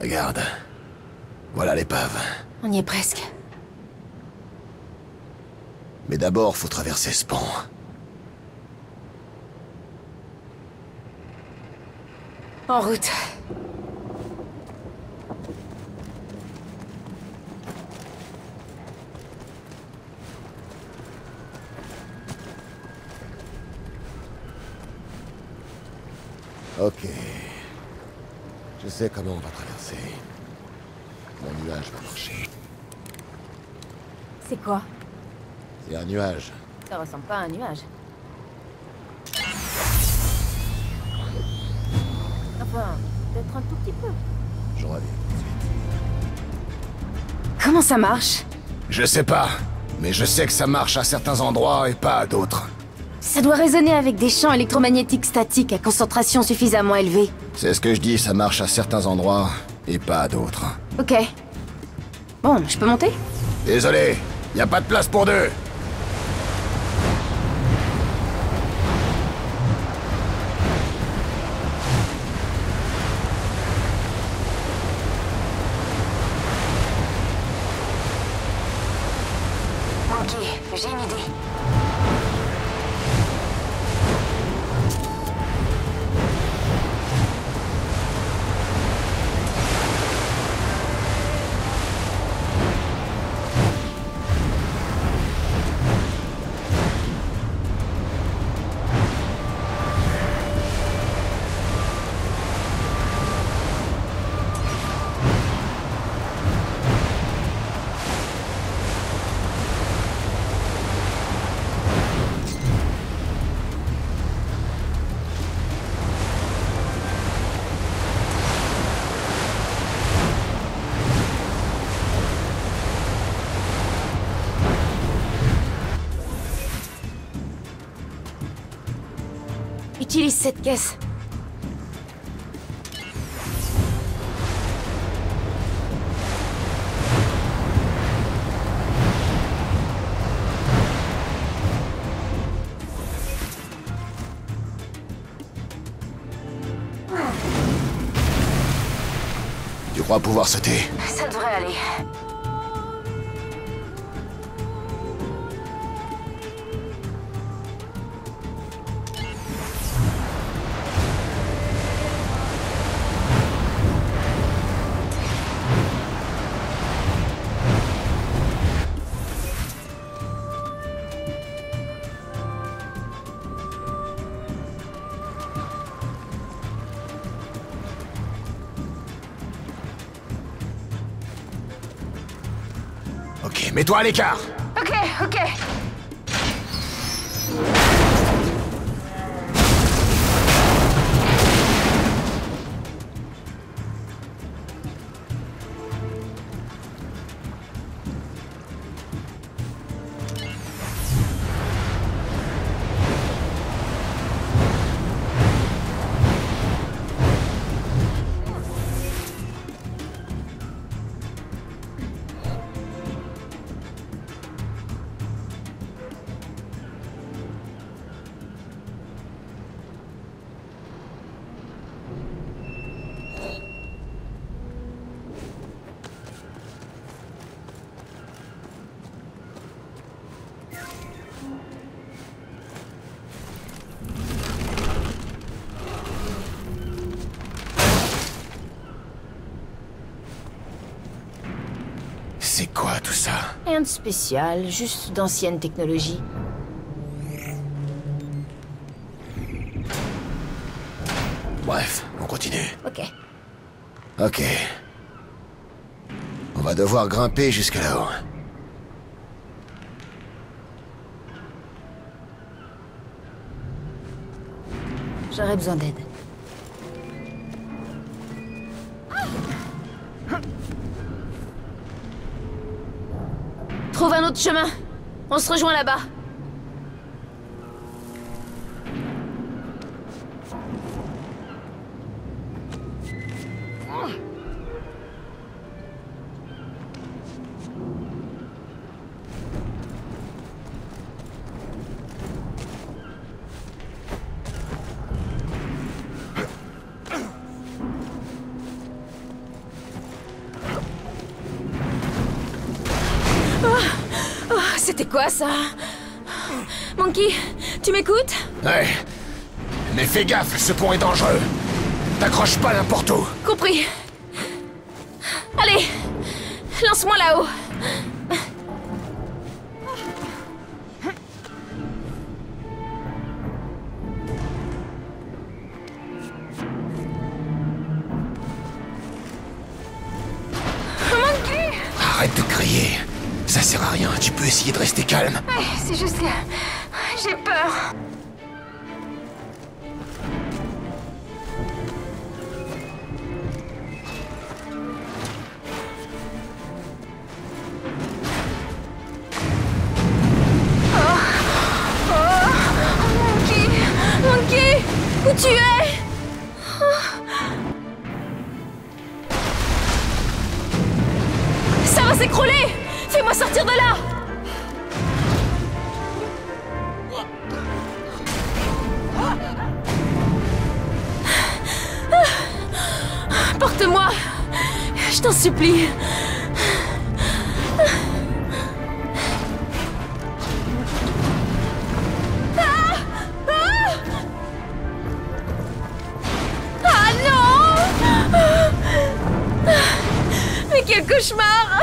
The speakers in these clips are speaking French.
Regarde. Voilà l'épave. On y est presque. Mais d'abord, faut traverser ce pont. En route. Ok. Je sais comment on va traverser. Mon nuage va marcher. C'est quoi? C'est un nuage. Ça ressemble pas à un nuage. Enfin, peut-être un tout petit peu. Je reviens tout de suite. Comment ça marche? Je sais pas. Mais je sais que ça marche à certains endroits et pas à d'autres. Ça doit résonner avec des champs électromagnétiques statiques à concentration suffisamment élevée. C'est ce que je dis, ça marche à certains endroits et pas à d'autres. Ok. Bon, je peux monter? Désolé, y a pas de place pour deux. Utilise cette caisse. Tu crois pouvoir sauter? Ça devrait aller. Mets-toi à l'écart Ok, ok. Ça Rien de spécial, juste d'ancienne technologie. Bref, on continue. Ok. Ok. On va devoir grimper jusque là-haut. J'aurais besoin d'aide. Trouve un autre chemin. On se rejoint là-bas. Quoi ça Monkey, tu m'écoutes Ouais. Mais fais gaffe, ce pont est dangereux. T'accroches pas n'importe où. Compris. Allez, lance-moi là-haut. Monkey Arrête de crier. Ça sert à rien, tu peux essayer de rester calme. Ouais, c'est juste que j'ai peur. Oh, oh, où tu es? Ça va s'écrouler Sortir de là. Porte-moi. Je t'en supplie. Ah Mais quel cauchemar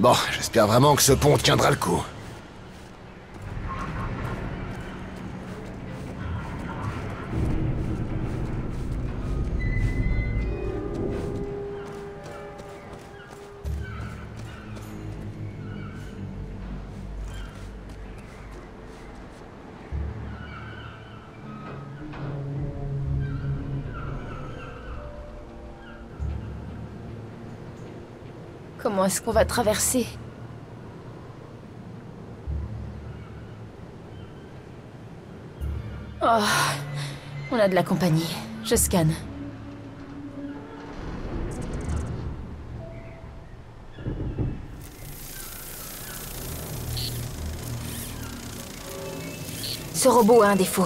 Bon, j'espère vraiment que ce pont tiendra le coup. Comment est-ce qu'on va traverser Oh, on a de la compagnie. Je scanne. Ce robot a un défaut.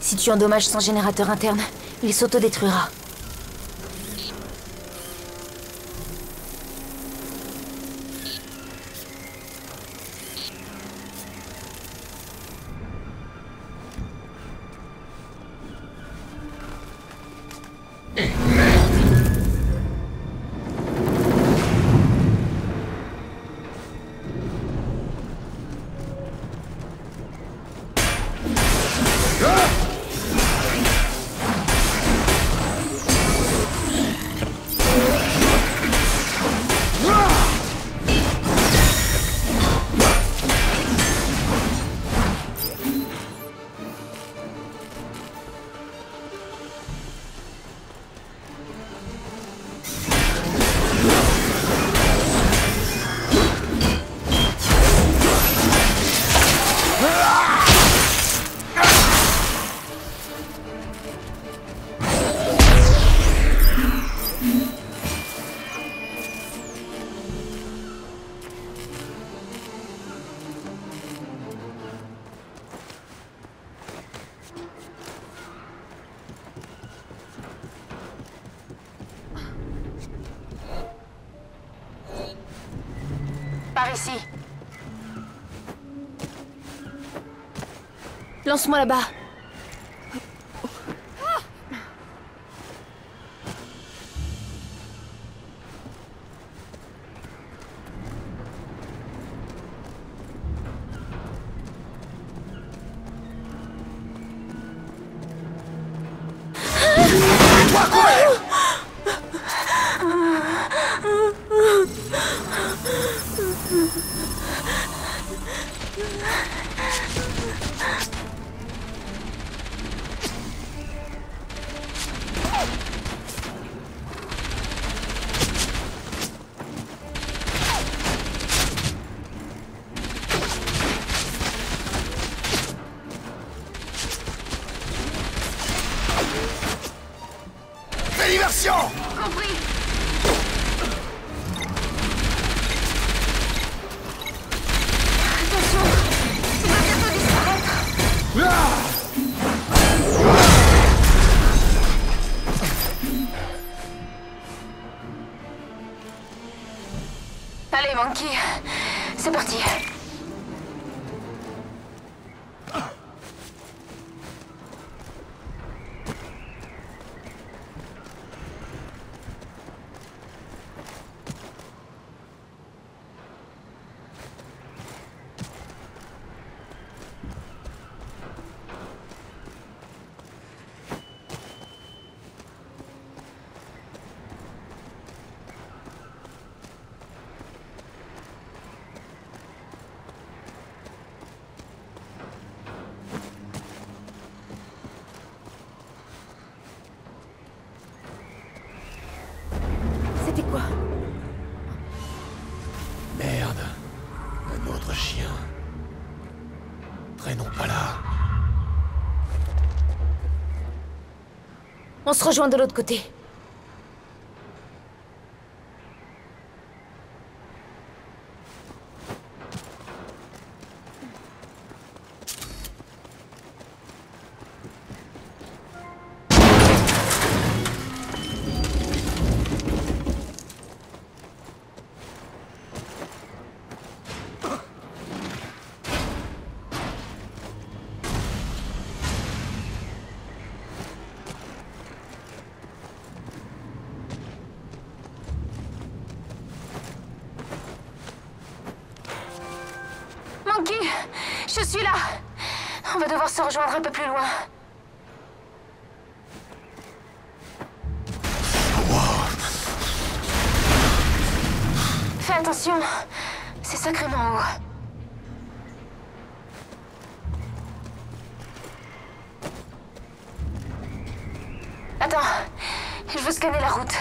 Si tu endommages son générateur interne, il s'autodétruira. Lance-moi là-bas. On se rejoint de l'autre côté. On va devoir se rejoindre un peu plus loin. Fais attention, c'est sacrément haut. Attends, je veux scanner la route.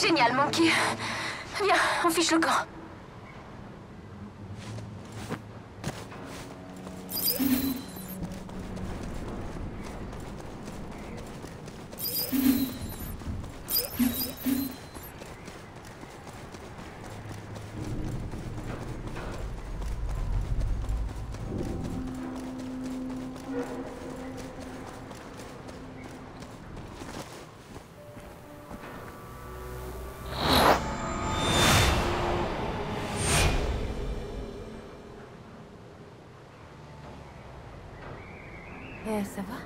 Génial, Monkey. Viens, on fiche le camp. Eh, ça va?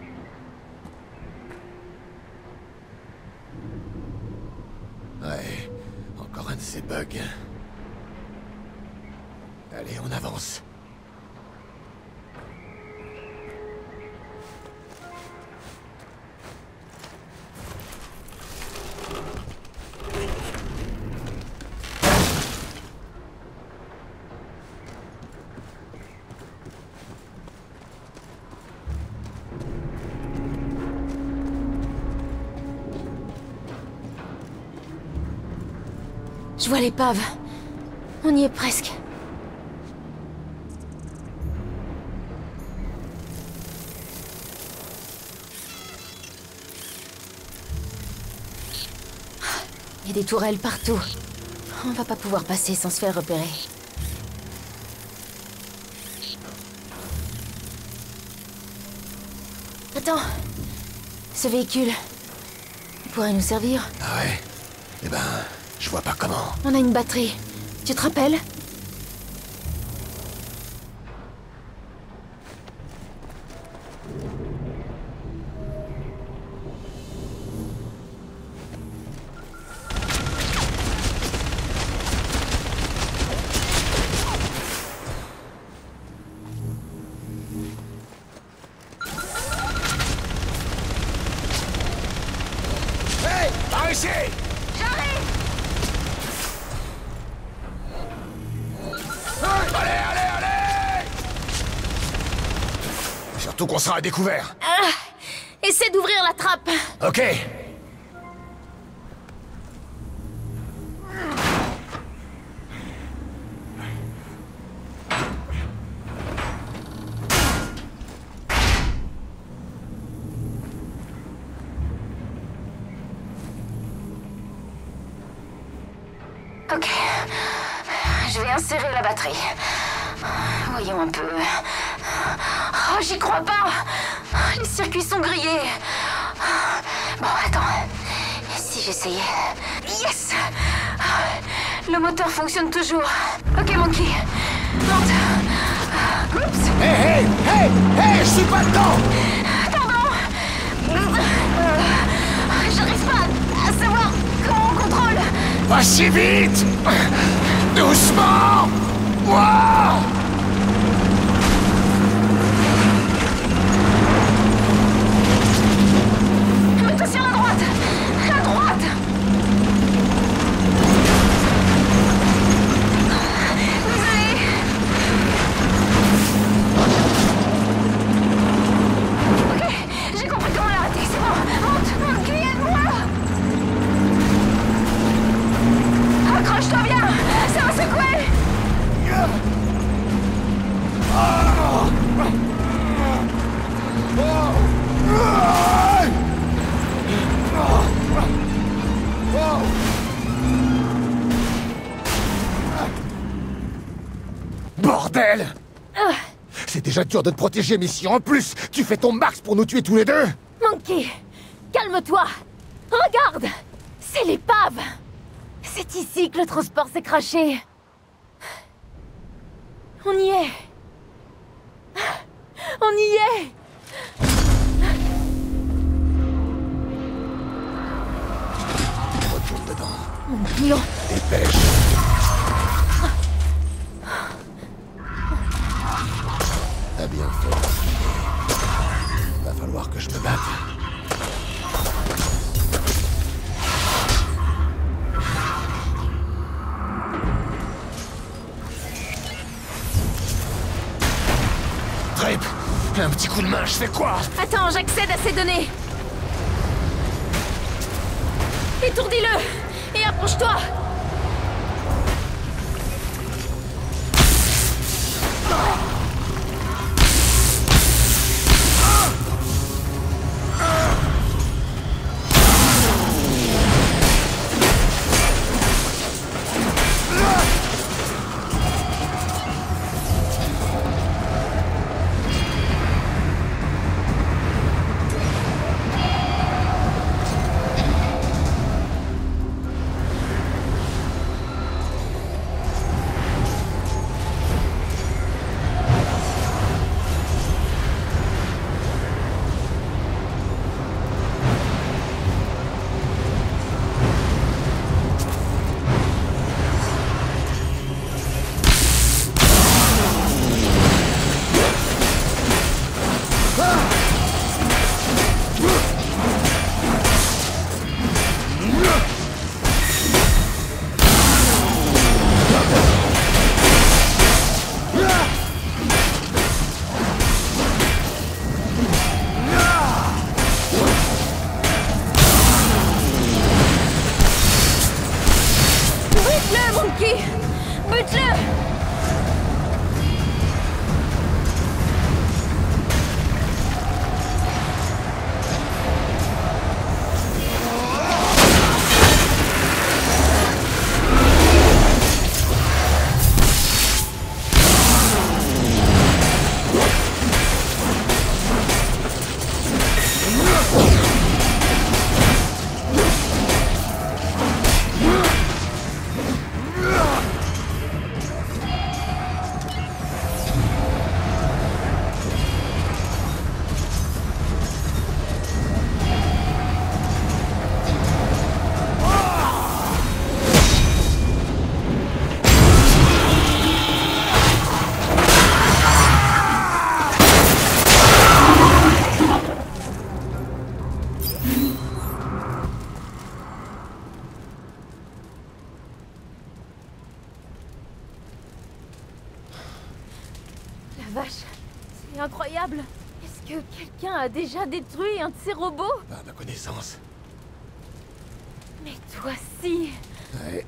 Ouais, encore un de ces bugs. Allez, on avance. L'épave. On y est presque. Il y a des tourelles partout. On va pas pouvoir passer sans se faire repérer. Attends. Ce véhicule. Pourrait nous servir. Ah ouais Eh ben, je vois pas comment. On a une batterie. Tu te rappelles? Surtout qu'on sera à découvert. Essaie d'ouvrir la trappe Ok. Ok. Je vais insérer la batterie. Voyons un peu. Oh, j'y crois pas Les circuits sont grillés. Bon, attends. Si j'essayais? Yes Le moteur fonctionne toujours. Ok, Monkey. Monte. Oups Hé, hé, hé, hé, je suis pas dedans Pardon Euh, J'arrive pas à savoir comment on contrôle. Pas si vite Doucement Moi dur de te protéger, mais si en plus tu fais ton max pour nous tuer tous les deux. Monkey, calme-toi. Regarde C'est l'épave. C'est ici que le transport s'est craché. On y est. On y est. Retourne dedans. Non Dépêche falloir que je me batte. Un petit coup de main, je fais quoi? Attends, j'accède à ces données. Étourdis-le Et approche-toi a déjà détruit un de ces robots Pas à ma connaissance. Mais toi si Ouais.